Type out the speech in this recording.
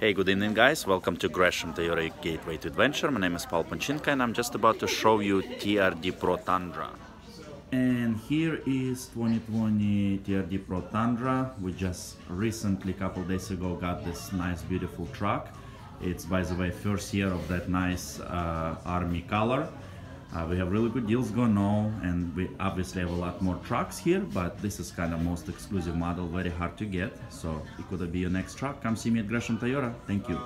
Hey, good evening guys. Welcome to Gresham Toyota Gateway to Adventure. My name is Paul Panchenko and I'm just about to show you TRD Pro Tundra. And here is 2020 TRD Pro Tundra. We just recently, a couple days ago, got this nice beautiful truck. It's by the way first year of that nice uh, army color. Uh, we have really good deals going on and we obviously have a lot more trucks here but this is kind of most exclusive model very hard to get. So it could be your next truck. Come see me at Gresham Toyota. Thank you